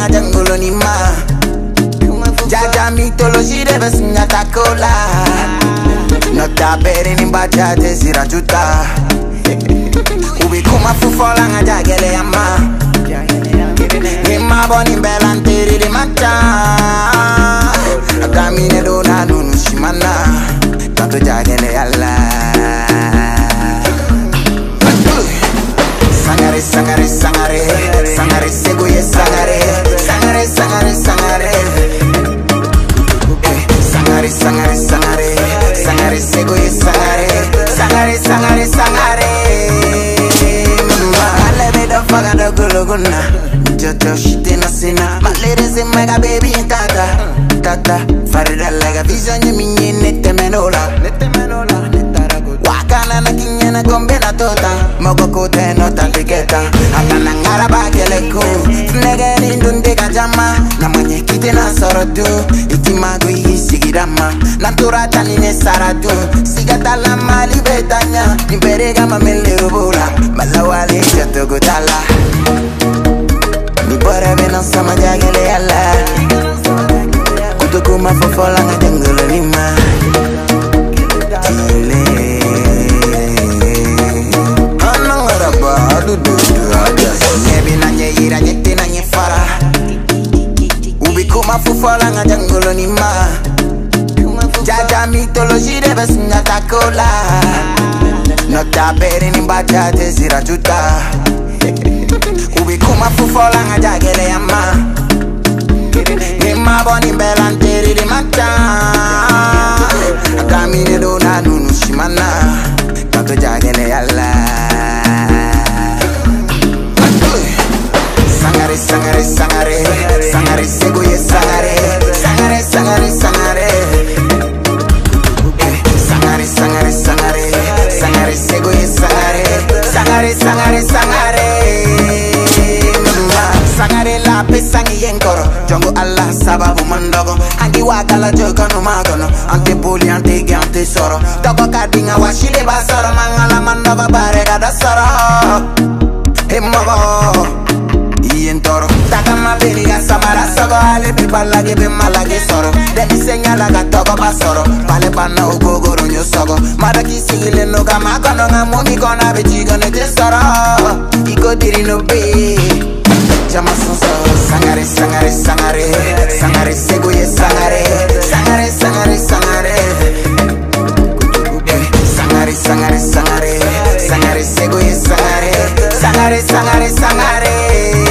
nga jangolo ni ma. Jaja mitologi deve segnata cola nota bere ni baciate si raggiutta ubi kuma fufola nga jagele ya amma Nima boni bella interi di mata matta do na nunu shimana. Tanto jagele ya Allah sangare sangare sangare. Sangare seguye sangare. Sangare, sangare, sangare Sangare, seguye sangare Sangare, sangare, sangare. Malebe da faga da guluguna Jojo shite na sina Malere se mega baby tata Tata. Farida lega vision mi nyene temenola Netemenola wakana na gombe na tota. Mogoko te notandigeta aka na ngala bakeleku nege nindu ndika jama na mwenye kite na soro du itimagu isigidama na tani ne sara du sigatala mali betanya ubula, mamelebula malawale jatogotala nibore bena sama jagele yala kutukuma fofolanga fufola nga jangolo ni ma. Jaja mitologie deve signata cola nota bere ni bacha te sira juta ubikuma fufola nga jagele ya ma. Ni ma boni bela nteri di macha. Akamine do na nunu shimana. Tanto jagele Sangare, sangare, sangare la pesangi yenkoro Jongo Allah sababu mandogo Angi wakala joka no magono. Ante poli, ante ge, ante soro. Toko kadinga washile basoro. Mangala mandogo bare kada soro mapeli ya samara sɔgɔ hali bi balage bi malage sɔrɔ denmisɛn yala ka tɔgɔba sɔrɔ pale banna o gogoro ɲo sɔgɔ madaki sigilen no ka ma kɔnɔ ka mumi kɔnɔ a bi ji kɔnɔ tɛ sɔrɔ i ko diri no be jama sɔnsɔ sangare sangare sangare. Sangare sego ye sangare. Sangare sangare sangare. Sangare sangare sangare. Sangare sego ye sangare. Sangare sangare sangare.